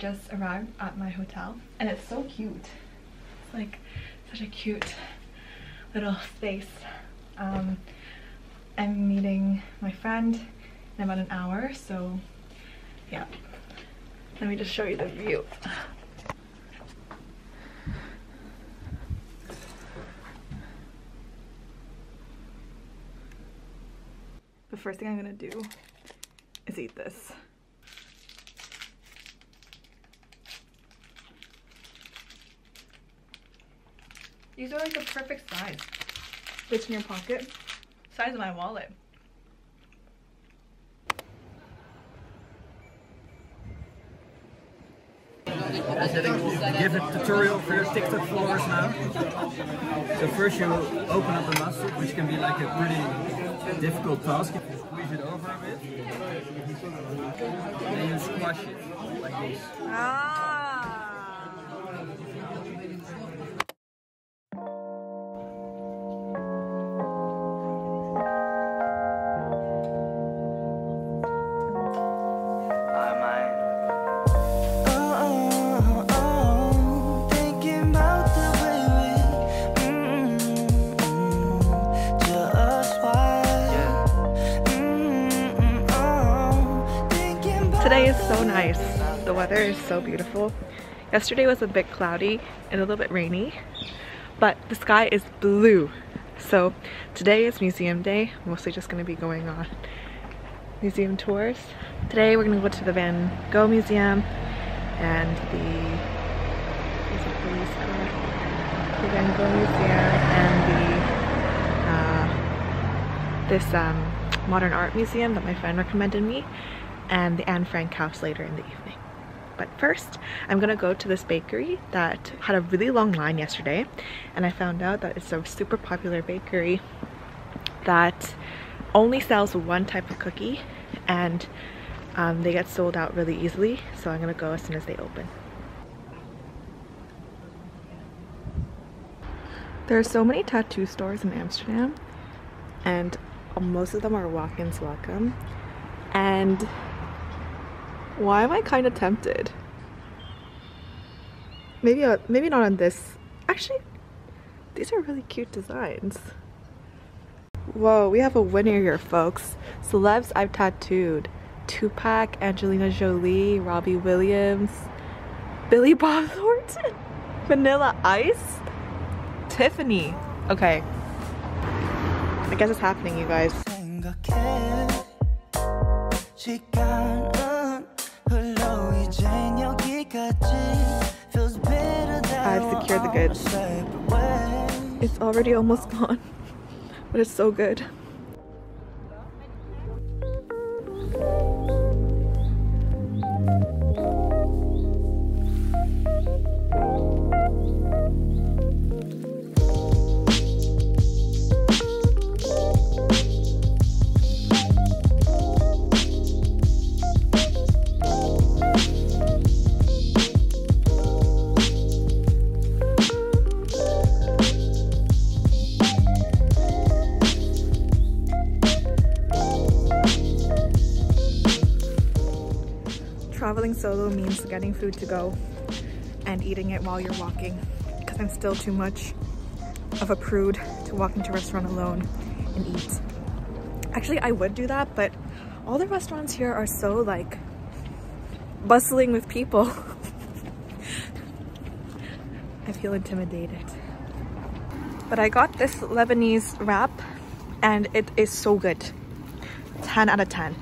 just arrived at my hotel and it's so cute. It's like such a cute little space. Um, I'm meeting my friend in about an hour, so yeah. Let me just show you the view. The first thing I'm gonna do is eat this. These are like the perfect size. Fits in your pocket. Size of my wallet. give a tutorial for your TikTok followers now. So first you open up the mustard, which can be like a pretty difficult task. Squeeze it over a bit. Then you squash it like this. Ah. Nice. The weather is so beautiful. Yesterday was a bit cloudy and a little bit rainy, but the sky is blue. So today is museum day. I'm mostly just gonna be going on museum tours. Today we're gonna go to the Van Gogh Museum and the? The Van Gogh Museum and the, uh, this um, modern art museum that my friend recommended me and the Anne Frank house later in the evening. But first, I'm gonna go to this bakery that had a really long line yesterday and I found out that it's a super popular bakery that only sells one type of cookie and um, they get sold out really easily so I'm gonna go as soon as they open. There are so many tattoo stores in Amsterdam and most of them are walk-ins welcome and why am I kind of tempted? Maybe, uh, maybe not on this. Actually, these are really cute designs. Whoa, we have a winner here, folks. Celebs I've tattooed. Tupac, Angelina Jolie, Robbie Williams, Billy Bob Thornton, Vanilla Ice, Tiffany. Okay. I guess it's happening, you guys. I've secured the goods. It's already almost gone, but it's so good. Traveling solo means getting food to go and eating it while you're walking because I'm still too much of a prude to walk into a restaurant alone and eat. Actually, I would do that, but all the restaurants here are so like bustling with people. I feel intimidated. But I got this Lebanese wrap and it is so good. 10 out of 10.